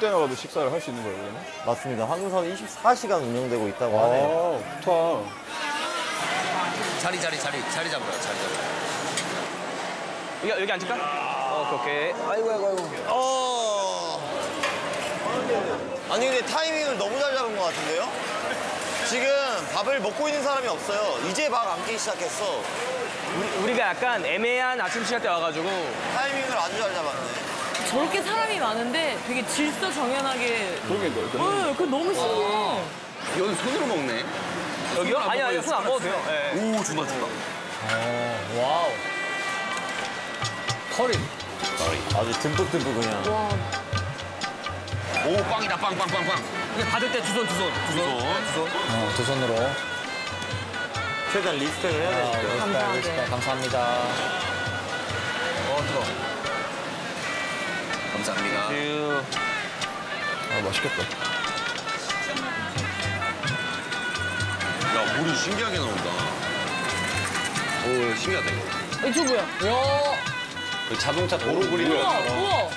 때나 가도 식사를 할 수 있는 거예요, 그러면? 맞습니다. 황금선 24시간 운영되고 있다고 하네요. 아, 좋다. 자리 자리 자리 자리 잡으라 자리 잡으라. 여기, 여기 앉을까? 어, 오케이, 오케이. 아이고, 아이고, 아이고. 어. 아니 근데 타이밍을 너무 잘 잡은 것 같은데요? 지금 밥을 먹고 있는 사람이 없어요. 이제 막 앉기 시작했어. 우리, 우리가 약간 애매한 아침 시간 때 와가지고 타이밍을 아주 잘 잡았네. 저렇게 사람이 많은데 되게 질서 정연하게. 그러게, 너, 응, 그거 너무 신기해. 여기 손으로 먹네. 여기요? 아니, 아니, 손 안 먹어도 돼요. 예. 오 준다 준다. Wow. 커리. 아주 듬뿍듬뿍 그냥. 와, 오 빵이다 빵 빵 빵 빵. 근데 받을 때 두 손, 두 손. 두 손. 두 손. 어, 두 손으로. 최대한 리스펙을 해야 되니까. 감사하게. 감사합니다. 어, 뜨거. 감사합니다. 그... 아, 맛있겠다. 야 물이 신기하게 나온다. 오 신기하다 이거. 어, 저 뭐야? 요! 그 자동차 도로 그리는 우와, 것처럼 우와.